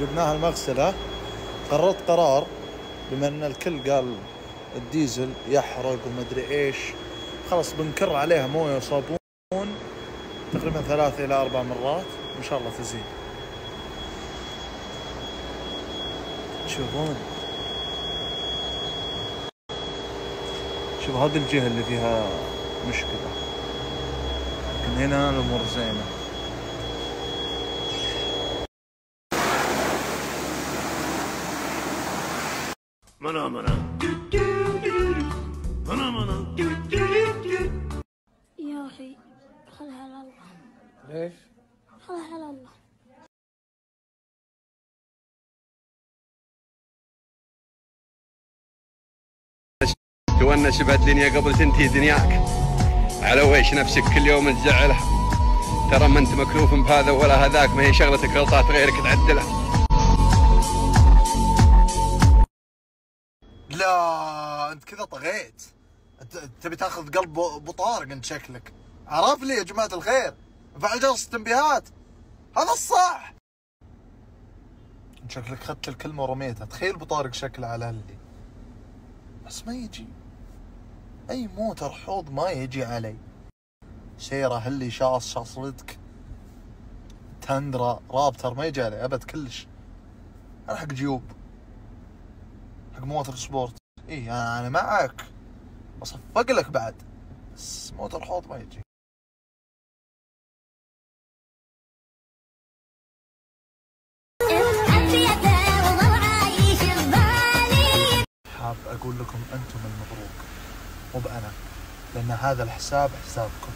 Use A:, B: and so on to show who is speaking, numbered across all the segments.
A: جبناها المغسلة قررت قرار بما إن الكل قال الديزل يحرق ومدري إيش. خلاص بنكر عليها مويه وصابون تقريبا ثلاث إلى أربع مرات. وان شاء الله تزين تشوفون شوف هذه الجهة اللي فيها مشكلة. لكن هنا الأمور زينة.
B: منا منا منا منا
C: يا أخي خلها على الله.
A: ليش؟
C: خلها على الله.
D: تونا شبه الدنيا قبل تنتهي دنياك. على ويش نفسك كل يوم تزعله ترى ما انت مكلوف بهذا ولا هذاك ما هي شغلتك غلطات غيرك تعدلها.
A: لا انت كذا طغيت. انت تبي تاخذ قلب ابو طارق انت شكلك. عرف لي يا جماعة الخير؟ فعل جلسه تنبيهات هذا الصح. انت شكلك اخذت الكلمة ورميتها. تخيل ابو طارق شكله على اللي بس ما يجي. أي موتر حوض ما يجي علي. سيره هلي شاص شاص ردك تندرا رابتر ما يجي علي أبد كلش. أنا حق جيوب. حق موتر سبورت. اي أنا معك. بصفق لك بعد. بس موتر حوض ما يجي. حاب أقول لكم أنتم المبروك. مو بأنا. لأن هذا الحساب حسابكم.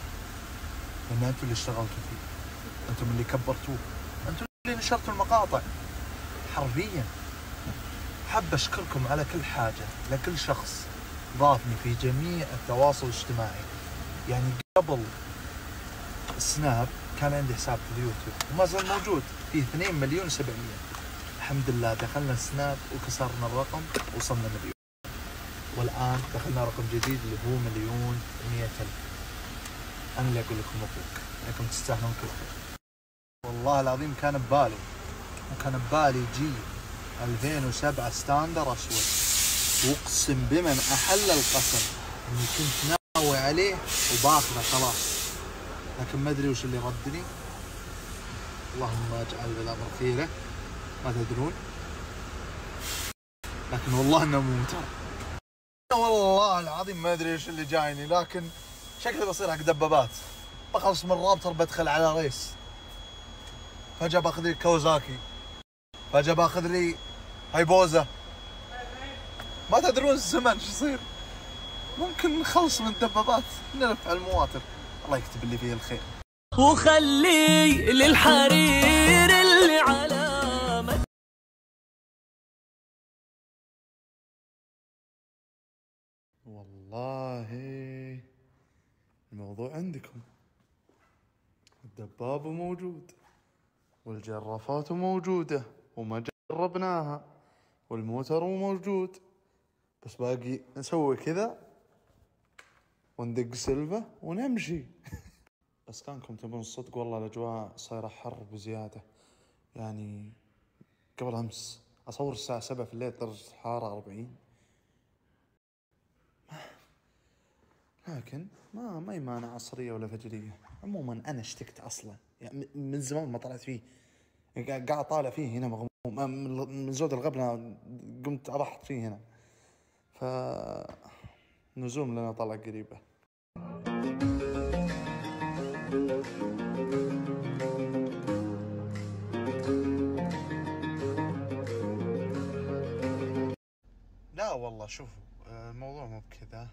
A: لأن أنتم اللي اشتغلتوا فيه. أنتم اللي كبرتوه. أنتم اللي نشرتوا المقاطع. حرفيا. حاب أشكركم على كل حاجة لكل شخص ضافني في جميع التواصل الاجتماعي. يعني قبل السناب كان عندي حساب في اليوتيوب وما زال موجود فيه 2 مليون 700 الحمد لله دخلنا السناب وكسرنا الرقم وصلنا مليون. والآن دخلنا رقم جديد اللي هو مليون 100 ألف. أنا اللي أقول لكم مبروك انكم تستاهلون كل خير. والله العظيم كان ببالي وكان ببالي جي 2007 standard أسود. واقسم بمن أحل القسم. إني كنت ناوي عليه وباخذه خلاص. لكن ما أدري وش اللي ردني اللهم اجعل بالامر خيره ما تدرون. لكن والله إنه ترى والله العظيم ما أدري إيش اللي جايني. لكن شكلي بصير حق دبابات. بخلص من Raptor بدخل على race. فجأة باخذ لي كوزاكي. فجأة باخذ لي Hayabusa. ما تدرون الزمن شو يصير. ممكن نخلص من الدبابات نلف على المواتر. الله يكتب اللي فيه الخير.
E: وخلي للحرير اللي على مد-
A: والله الموضوع عندكم. الدباب موجود والجرافات موجودة وما جربناها. والموتر موجود. بس باقي نسوي كذا وندق سلفة ونمشي. بس كانكم تبون الصدق والله الأجواء صايرة حر بزيادة. يعني قبل أمس أصور الساعة سبعة في الليل درجة الحرارة أربعين. لكن ما ما يمانع عصرية ولا فجرية. عموما أنا اشتقت أصلا. يعني من زمان ما طلعت فيه. يعني قاعد طالع فيه هنا مغموم ما- من زود الغبنة قمت ارحط فيه هنا. ف نزوم لنا طلع قريبة. لا والله شوفوا الموضوع مو بكذا.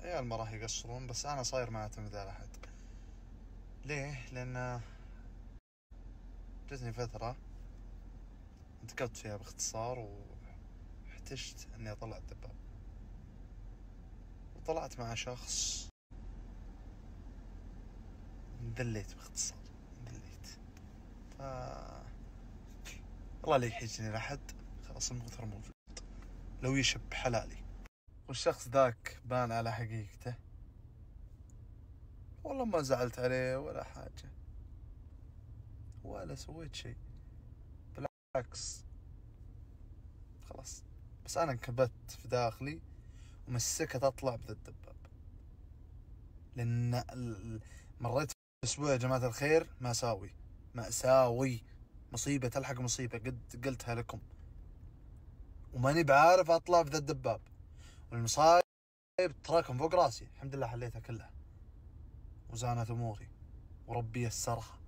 A: العيال ما راح يقصرون بس أنا صاير ما أعتمد على أحد. ليه؟ لأن جتني فترة انتقلت فيها باختصار واحتجت اني اطلع الدباب وطلعت مع شخص انذليت باختصار انذليت ف الله لا يحيجني لحد خلاص المغفر موجود لو يشب حلالي. والشخص ذاك بان على حقيقته. والله ما زعلت عليه ولا حاجة. ولا سويت شيء. بالعكس خلاص. بس أنا انكبت في داخلي ومسكت أطلع بذا الدباب. ال- مريت أسبوع يا جماعة الخير مأساوي مأساوي مصيبة تلحق مصيبة. قد قلتها لكم. وماني بعارف أطلع بذا الدباب. والمصايب تراكم فوق راسي. الحمد لله حليتها كلها. وزانت أموري. وربي يسرها.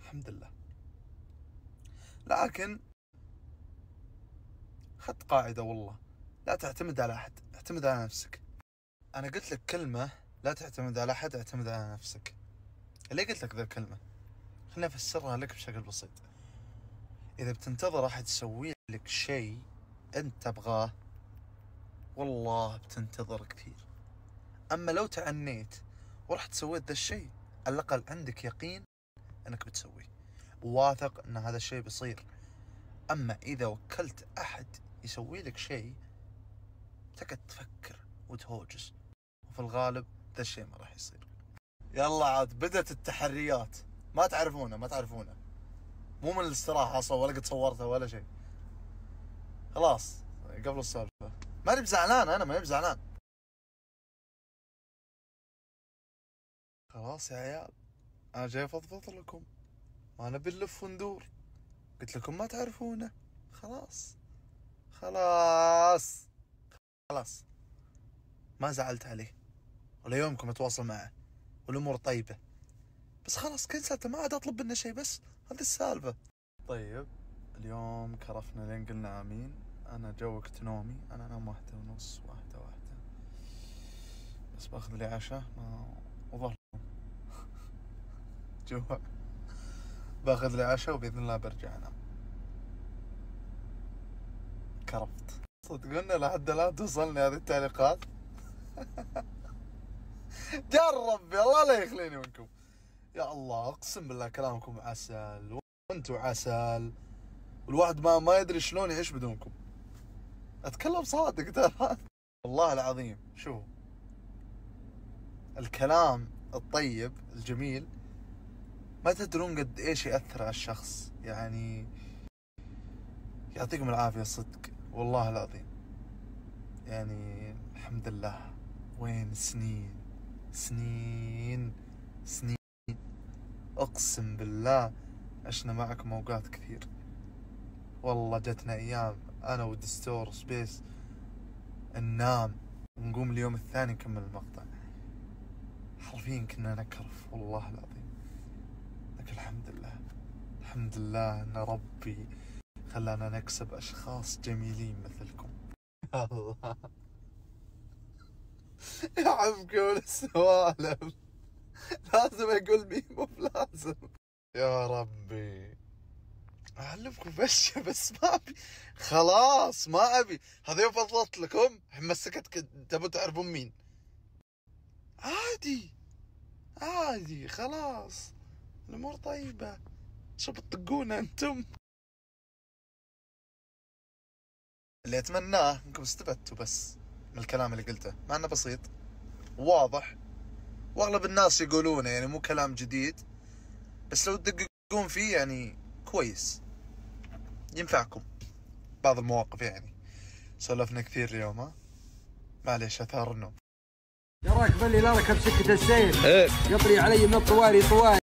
A: الحمد لله. لكن خدت قاعدة والله. لا تعتمد على أحد اعتمد على نفسك. أنا قلت لك كلمة لا تعتمد على أحد اعتمد على نفسك. ليه قلت لك ذا الكلمة؟ خليني أفسرها لك بشكل بسيط. إذا بتنتظر أحد يسوي لك شيء أنت تبغاه والله بتنتظر كثير. أما لو تعنيت ورحت سويت ذا الشيء على الأقل عندك يقين أنك بتسويه. واثق أن هذا الشيء بيصير. أما إذا وكلت أحد يسوي لك شيء تقعد تفكر وتهوجس. وفي الغالب ذا الشيء ما راح يصير. يلا عاد بدأت التحريات. ما تعرفونه ما تعرفونه. مو من الاستراحة أصلا ولا قد صورتها ولا شيء. خلاص قبل السالفة. ماني بزعلان أنا ماني بزعلان. خلاص يا عيال أنا جاي أفضفض لكم. ما نبي نلف وندور. قلت لكم ما تعرفونه. خلاص. خلاص. خلاص. ما زعلت عليه. ولا يومكم اتواصل معه. والأمور طيبة. بس خلاص كنسلته ما عاد أطلب منه شيء بس. هذه السالفة. طيب. اليوم كرفنا لين قلنا آمين. أنا جو وقت نومي. أنا أنام واحدة ونص واحدة واحدة. بس بأخذ لي عشاء ما وظهر. جوع باخذ لي عشاء وبإذن الله برجع أنام. كرفت. صدقونا لحد الآن توصلني هذه التعليقات. جرب يا الله لا يخليني منكم. يا الله أقسم بالله كلامكم عسل وأنتم عسل. والواحد ما ما يدري شلون يعيش بدونكم. أتكلم صادق ترى. والله العظيم شوفوا الكلام الطيب الجميل ما تدرون قد إيش يأثر على الشخص. يعني يعطيكم العافية صدق. والله العظيم. يعني الحمد لله. وين سنين؟ سنين سنين. أقسم بالله عشنا معكم أوقات كثير. والله جتنا أيام. أنا ودستور سبيس ننام ونقوم اليوم الثاني نكمل المقطع. حرفيا كنا نكرف. والله العظيم. الحمد لله. الحمد لله أن ربي خلانا نكسب أشخاص جميلين مثلكم. يا الله. يا عمك ولا السوالف؟ لازم أقول مين مو بلازم. يا ربي. أعلمكم بس بس ما أبي. خلاص ما أبي. هذا يوم فضلت لكم. مسكت تبون تعرفون مين؟ عادي. عادي. خلاص. الأمور طيبة. شو بتطقون أنتم. اللي أتمناه إنكم استفدتوا بس من الكلام اللي قلته مع إنه بسيط. واضح. وأغلب الناس يقولونه يعني مو كلام جديد. بس لو تدققون فيه يعني كويس. ينفعكم. بعض المواقف يعني. سولفنا كثير اليوم ها؟ معليش أثار النوم.
F: يا راكب اللي لا ركب سكة السير
D: إيه.
F: يطري علي من الطواري طواري.